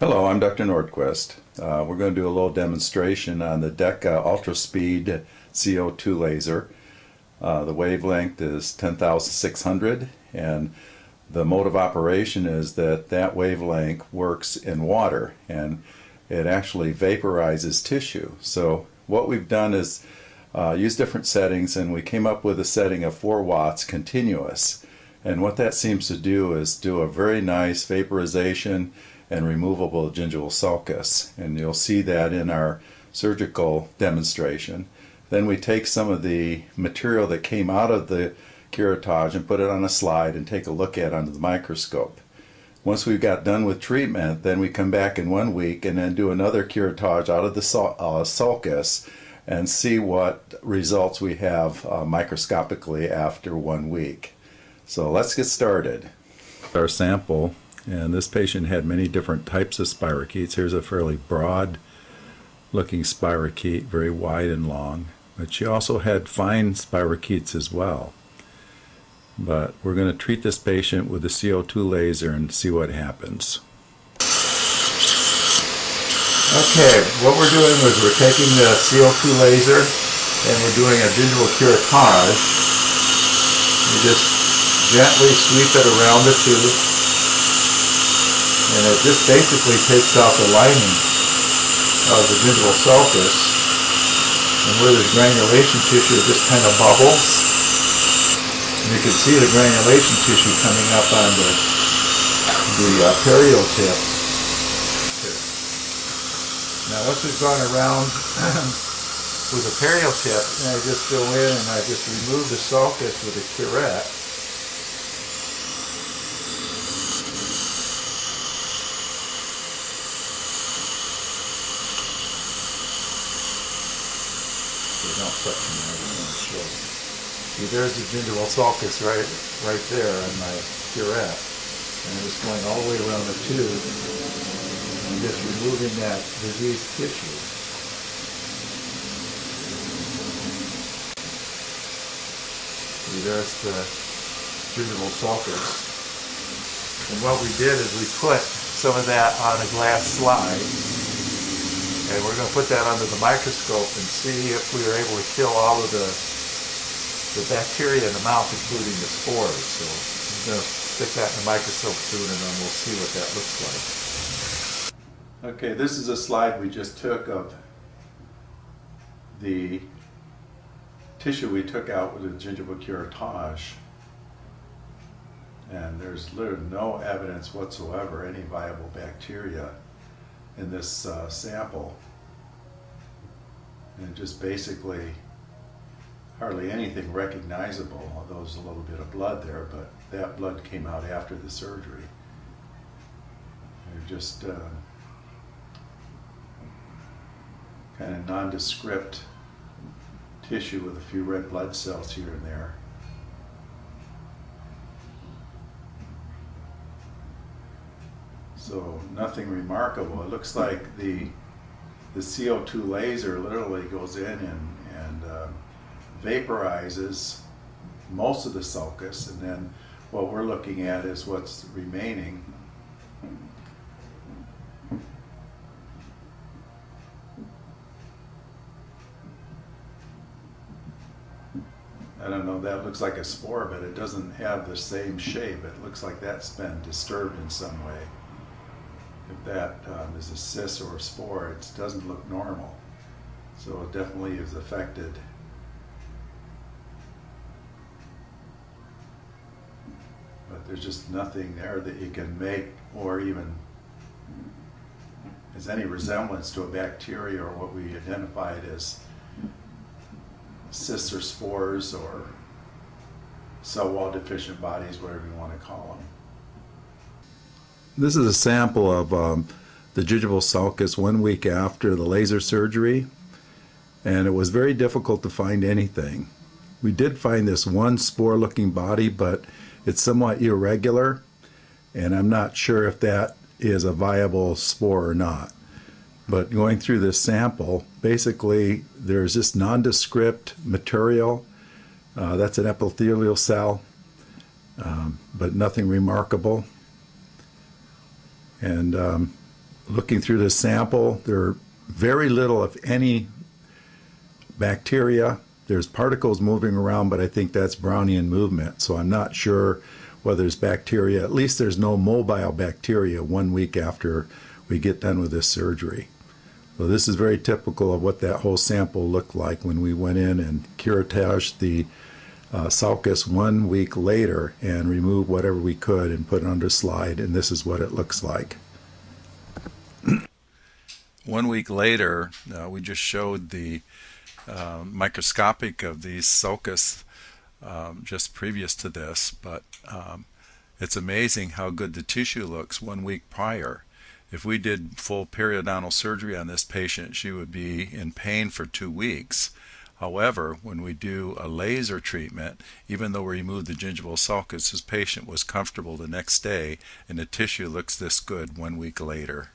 Hello, I'm Dr. Nordquist. Uh, we're going to do a little demonstration on the DEKA Ultra Speed CO2 laser. Uh, the wavelength is 10,600 and the mode of operation is that that wavelength works in water and it actually vaporizes tissue. So what we've done is uh, use different settings and we came up with a setting of 4 watts continuous. And what that seems to do is do a very nice vaporization and removable gingival sulcus. And you'll see that in our surgical demonstration. Then we take some of the material that came out of the curettage and put it on a slide and take a look at under the microscope. Once we've got done with treatment, then we come back in one week and then do another curettage out of the sul uh, sulcus and see what results we have uh, microscopically after one week. So let's get started. Our sample, and this patient had many different types of spirochetes. Here's a fairly broad looking spirochete, very wide and long, but she also had fine spirochetes as well. But we're going to treat this patient with a CO2 laser and see what happens. Okay, what we're doing is we're taking the CO2 laser and we're doing a gingival curettage. We just gently sweep it around the tooth and it just basically takes out the lining of the gingival sulcus and where there's granulation tissue it just kind of bubbles and you can see the granulation tissue coming up on the, the uh, tip. Now once we've gone around with the perial tip, I just go in and I just remove the sulcus with a curette don't touch me, I just want to show. See, there's the gingival sulcus right, right there on my curette. And I'm just going all the way around the tube and just removing that diseased tissue. See, there's the gingival sulcus. And what we did is we put some of that on a glass slide and we're going to put that under the microscope and see if we are able to kill all of the, the bacteria in the mouth, including the spores. So I'm going to stick that in the microscope soon and then we'll see what that looks like. Okay, this is a slide we just took of the tissue we took out with the gingival curettage. And there's literally no evidence whatsoever any viable bacteria in this uh, sample. And just basically hardly anything recognizable, although there's a little bit of blood there, but that blood came out after the surgery. They're just uh, kind of nondescript tissue with a few red blood cells here and there. So nothing remarkable. It looks like the the CO2 laser literally goes in and, and uh, vaporizes most of the sulcus and then what we're looking at is what's remaining. I don't know, that looks like a spore, but it doesn't have the same shape. It looks like that's been disturbed in some way if that um, is a cyst or a spore, it doesn't look normal. So it definitely is affected. But there's just nothing there that you can make or even has any resemblance to a bacteria or what we identified as cysts or spores or cell wall deficient bodies, whatever you want to call them. This is a sample of um, the gingival sulcus one week after the laser surgery, and it was very difficult to find anything. We did find this one spore-looking body, but it's somewhat irregular, and I'm not sure if that is a viable spore or not. But going through this sample, basically there's this nondescript material. Uh, that's an epithelial cell, um, but nothing remarkable. And um, looking through the sample, there are very little, if any, bacteria. There's particles moving around, but I think that's Brownian movement. So I'm not sure whether there's bacteria. At least there's no mobile bacteria one week after we get done with this surgery. So this is very typical of what that whole sample looked like when we went in and curettage the uh, sulcus one week later and remove whatever we could and put it under slide, and this is what it looks like. one week later, uh, we just showed the uh, microscopic of these sulcus um, just previous to this, but um, it's amazing how good the tissue looks one week prior. If we did full periodontal surgery on this patient, she would be in pain for two weeks. However, when we do a laser treatment, even though we remove the gingival sulcus, his patient was comfortable the next day and the tissue looks this good one week later.